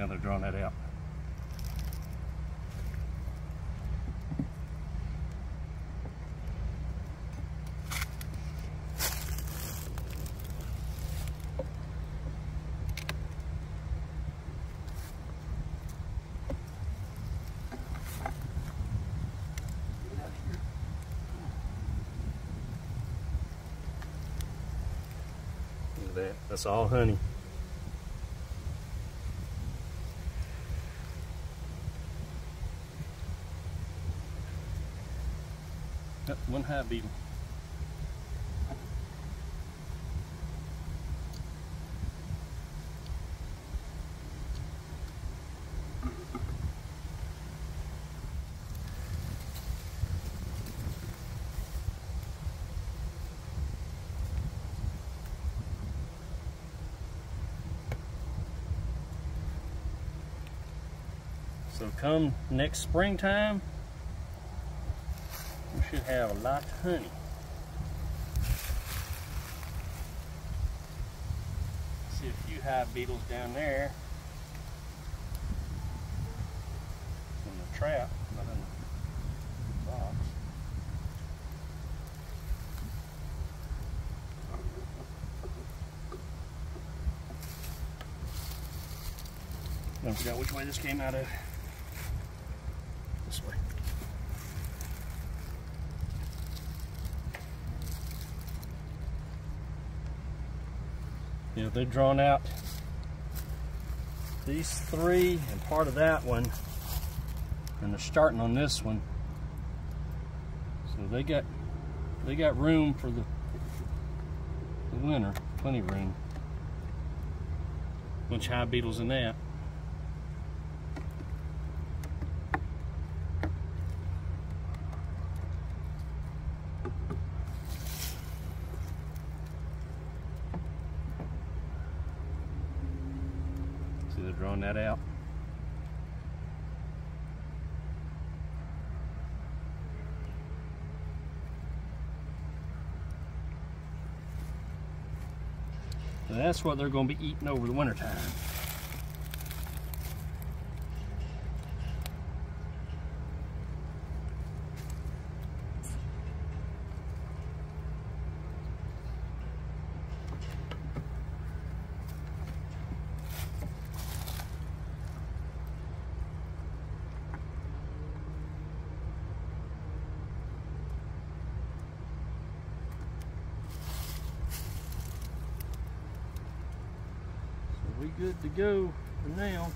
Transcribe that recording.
Now they're drawing that out. That. That's all honey. One hive beetle. So come next springtime, should have a lot of honey. See a few hive beetles down there in the trap, not. I forgot which way this came out of. This way. Yeah, they're drawn out these three and part of that one, and they're starting on this one. So they got they got room for the, the winter, plenty of room. Bunch of hive beetles in that. See they're drawing that out. So that's what they're going to be eating over the winter time. Good to go for now.